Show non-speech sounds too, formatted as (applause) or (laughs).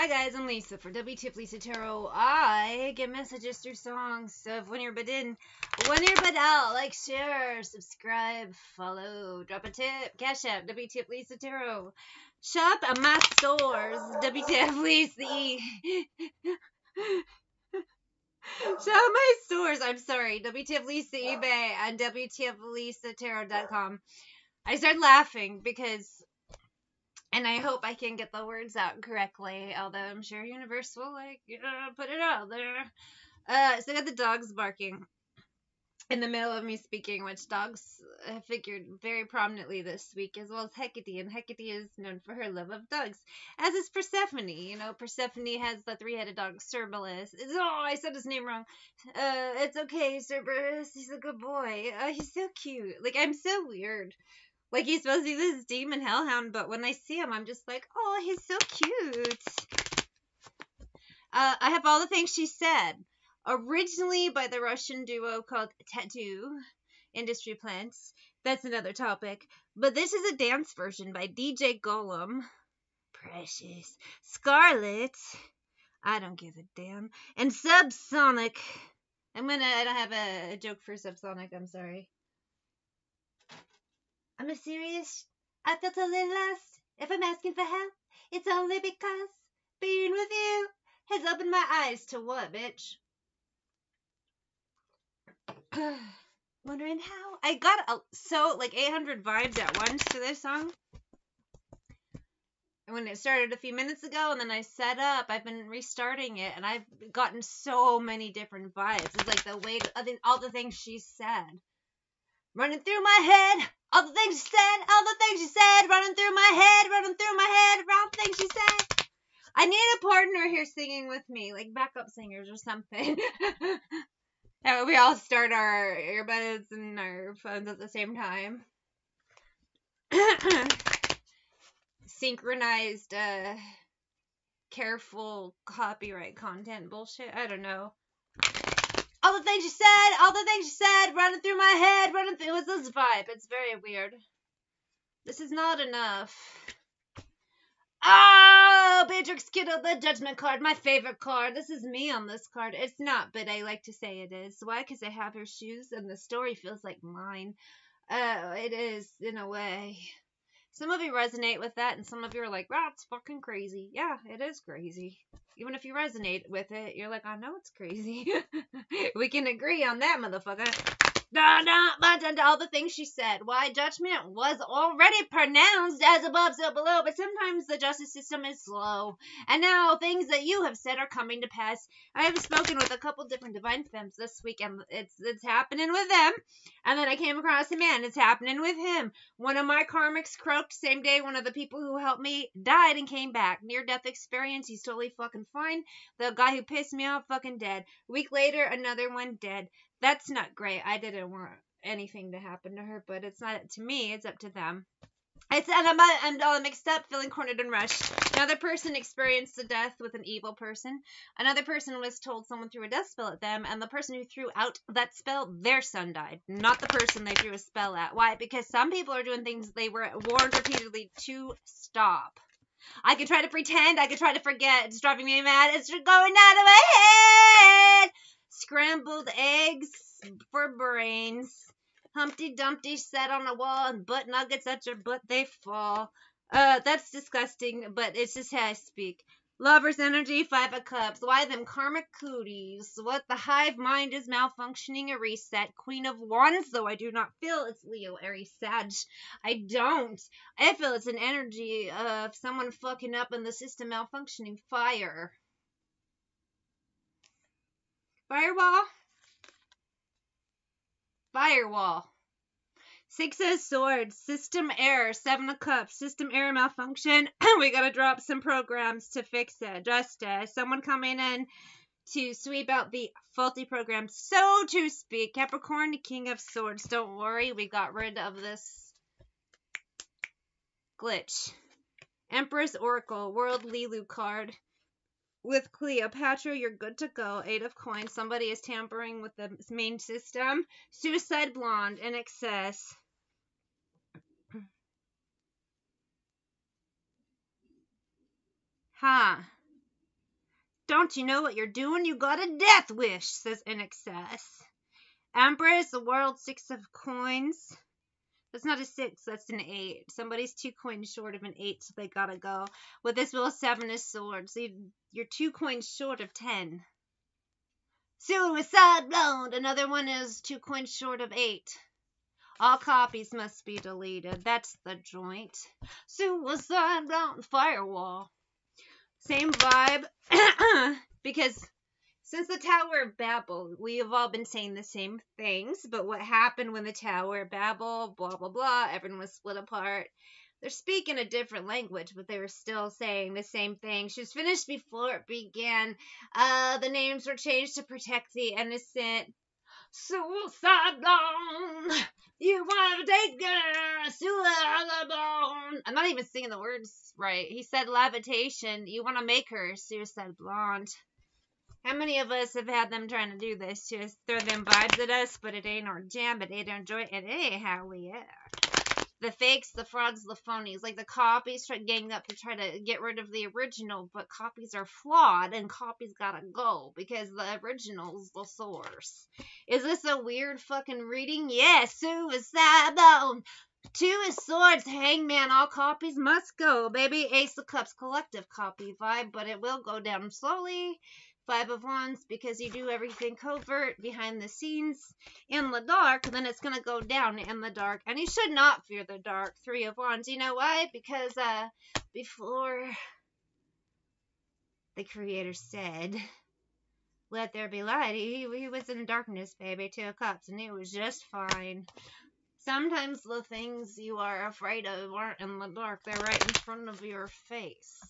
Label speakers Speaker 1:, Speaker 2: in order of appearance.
Speaker 1: Hi guys, I'm Lisa for WTF Lisa Tarot. I get messages through songs of when you're in, when you're but out. Like, share, subscribe, follow, drop a tip, cash app, WTF Lisa Tarot. Shop at my stores, WTF Lisa. (laughs) Shop my stores. I'm sorry, WTF Lisa eBay and WTF WTFLisaTarot.com. I started laughing because and I hope I can get the words out correctly. Although I'm sure Universe will like uh, put it out there. Uh, so I got the dogs barking in the middle of me speaking, which dogs have figured very prominently this week, as well as Hecate. And Hecate is known for her love of dogs, as is Persephone. You know, Persephone has the three-headed dog Cerberus. Oh, I said his name wrong. Uh, it's okay, Cerberus. He's a good boy. Uh, he's so cute. Like I'm so weird. Like he's supposed to be this demon hellhound, but when I see him, I'm just like, oh, he's so cute. Uh, I have all the things she said. Originally by the Russian duo called t.A.T.u. Industry Plants. That's another topic. But this is a dance version by DJ Gollum. Precious. Scarlet. I don't give a damn. And Subsonic. I'm gonna. I don't have a, a joke for Subsonic. I'm sorry. I'm a serious. I felt a little lost. If I'm asking for help, it's only because being with you has opened my eyes to what, bitch? (clears throat) Wondering how? I got a, so like 800 vibes at once to this song. When it started a few minutes ago, and then I set up, I've been restarting it, and I've gotten so many different vibes. It's like the way, all the things she said running through my head. All the things she said, all the things she said, running through my head, running through my head, all the things she said. I need a partner here singing with me, like backup singers or something. (laughs) that way we all start our earbuds and our phones at the same time. (coughs) Synchronized, uh, careful copyright content bullshit. I don't know all the things you said, all the things you said, running through my head, running through. It was this vibe. It's very weird. This is not enough. Oh, Beatrix Kiddo, the judgment card, my favorite card. This is me on this card. It's not, but I like to say it is. Why? Because I have her shoes and the story feels like mine. Uh, it is, in a way. Some of you resonate with that, and some of you are like, it's fucking crazy. Yeah, it is crazy. Even if you resonate with it, you're like, I know it's crazy. (laughs) we can agree on that, motherfucker. Da, da, da, all the things she said. Why judgment was already pronounced as above, so below, but sometimes the justice system is slow. And now things that you have said are coming to pass. I have spoken with a couple different divine femmes this week, and it's it's happening with them. And then I came across a man. It's happening with him. One of my karmics croaked same day. One of the people who helped me died and came back. Near death experience. He's totally fucking fine. The guy who pissed me off fucking dead. week later, another one dead that's not great. I didn't want anything to happen to her, but it's not to me. It's up to them. It's and I'm, I'm all mixed up, feeling cornered and rushed. Another person experienced a death with an evil person. Another person was told someone threw a death spell at them, and the person who threw out that spell, their son died, not the person they threw a spell at. Why? Because some people are doing things they were warned repeatedly to stop. I could try to pretend, I could try to forget. It's driving me mad. It's going out of my head scrambled eggs for brains. Humpty Dumpty sat on a wall and butt nuggets at your butt they fall. Uh, that's disgusting, but it's just how I speak. Lover's energy, five of cups. Why them karmic cooties? What the hive mind is malfunctioning, a reset. Queen of wands, though I do not feel it's Leo, Aries, Sag. I don't. I feel it's an energy of someone fucking up and the system malfunctioning. Fire. Firewall. Firewall. Six of Swords, System Error, Seven of Cups, System Error Malfunction. (clears throat) we gotta drop some programs to fix it. Just someone coming in to sweep out the faulty programs, so to speak. Capricorn, King of Swords. Don't worry, we got rid of this glitch. Empress Oracle, World Lilu card with Cleopatra, you're good to go. Eight of coins. Somebody is tampering with the main system. Suicide Blonde in excess. (clears throat) Huh. Don't you know what you're doing? You got a death wish, says INXS. Empress, the world six of coins. That's not a six, that's an eight. Somebody's two coins short of an eight, so they gotta go. With this will seven of swords. So you're two coins short of ten. Suicide blonde. Another one is two coins short of eight. All copies must be deleted. That's the joint. Suicide blonde firewall. Same vibe. (coughs) because since the Tower of Babel, we have all been saying the same things, but what happened when the Tower of Babel, blah, blah, blah, everyone was split apart. They're speaking a different language, but they were still saying the same thing. She was finished before it began. Uh, the names were changed to protect the innocent. Suicide bone. You want to take a suicide bone. I'm not even singing the words right. He said levitation. You want to make her suicide blonde. How many of us have had them trying to do this to us, throw them vibes at us, but it ain't our jam, but ain't our joy, it ain't how we are. The fakes, the frauds, the phonies, like the copies try gang up to try to get rid of the original, but copies are flawed and copies gotta go because the original's the source. Is this a weird fucking reading? Yes, suicide bone. Two of swords, hangman, all copies must go, baby. Ace of cups, collective copy vibe, but it will go down slowly Five of Wands, because you do everything covert behind the scenes in the dark, then it's going to go down in the dark. And you should not fear the dark. Three of Wands. You know why? Because uh, before the Creator said, let there be light, he, he was in darkness, baby. Two of Cups, and it was just fine. Sometimes the things you are afraid of aren't in the dark, they're right in front of your face.